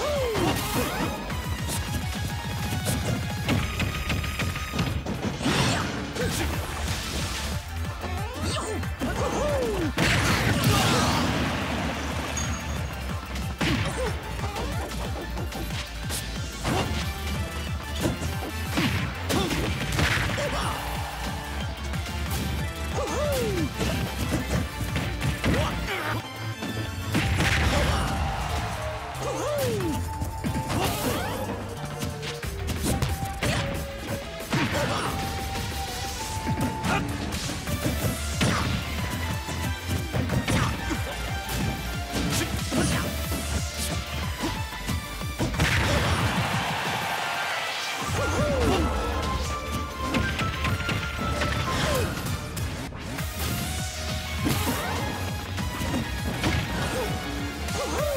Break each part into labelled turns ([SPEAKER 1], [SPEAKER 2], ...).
[SPEAKER 1] Woo!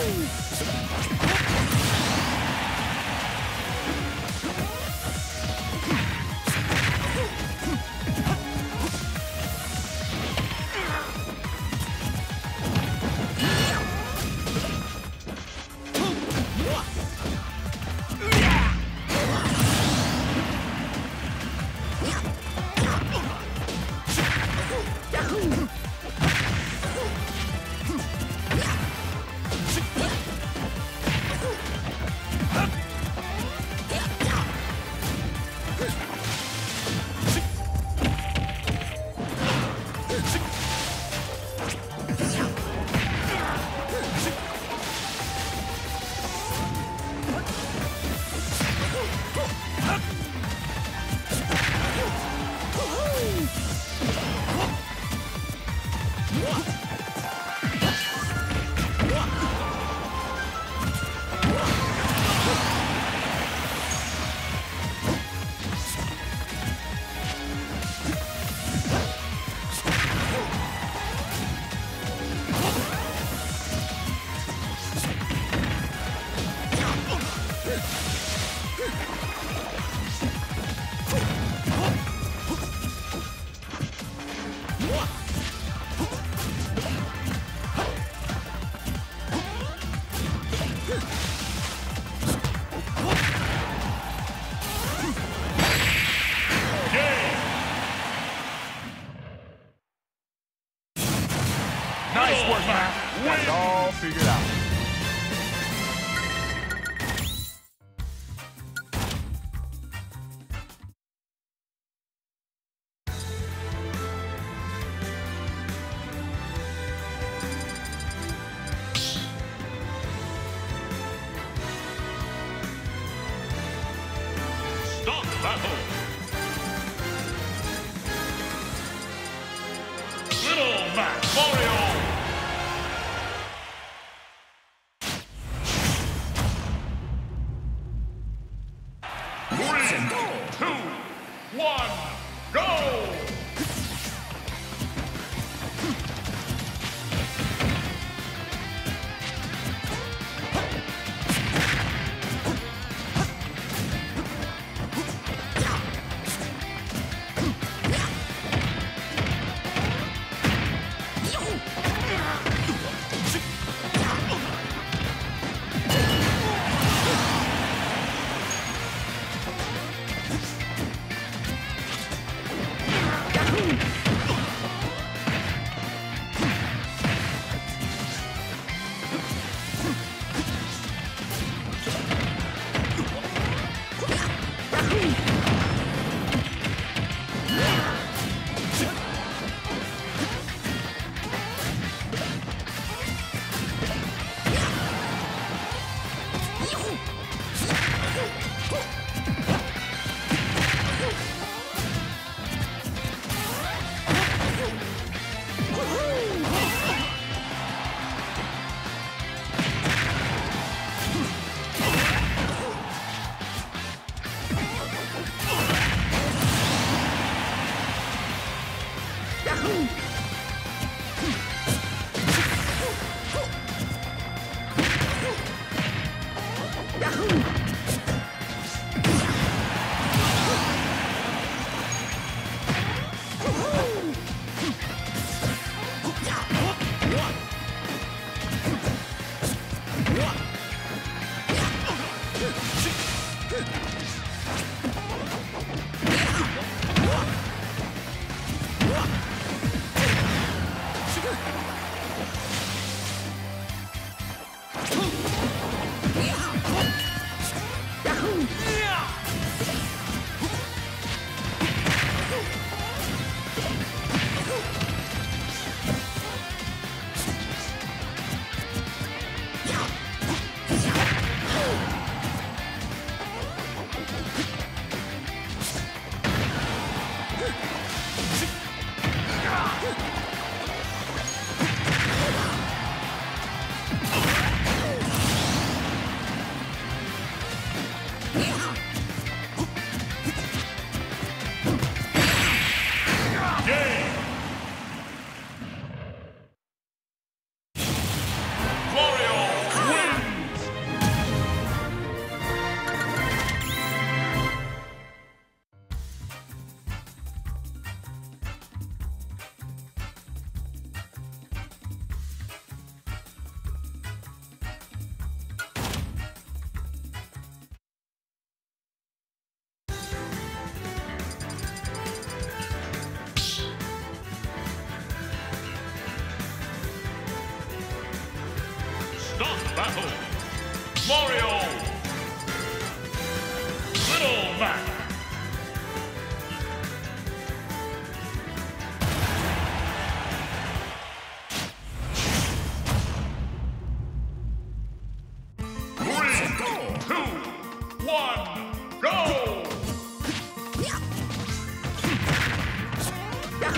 [SPEAKER 1] Woo! All figured out.
[SPEAKER 2] Battle! Little Mac Mario! Hmph!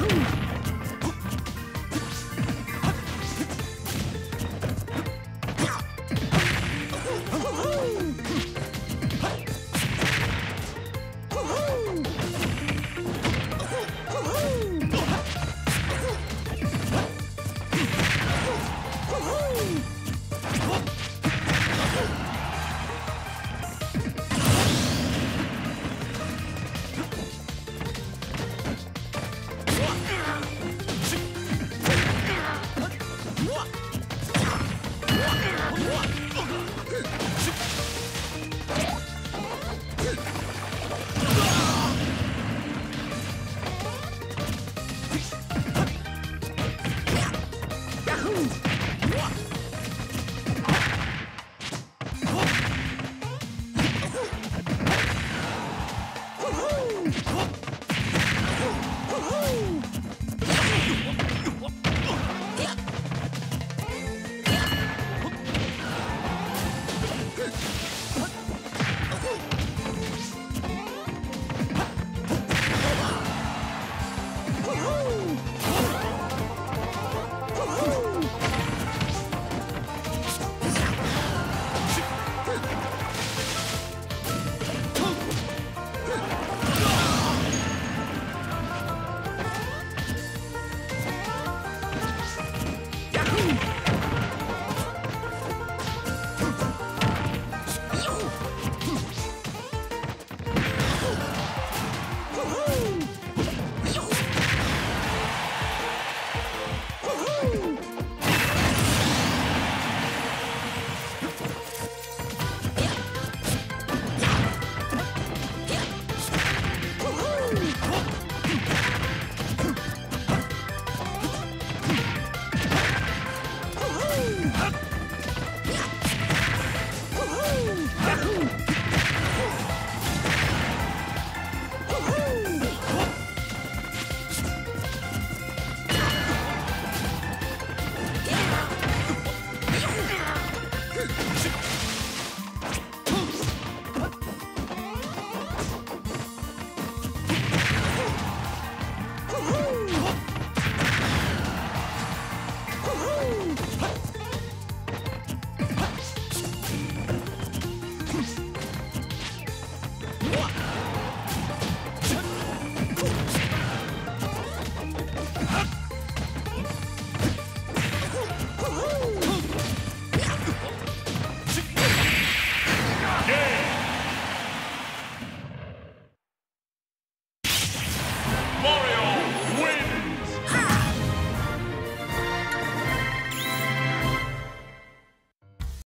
[SPEAKER 2] Ooh. あっ!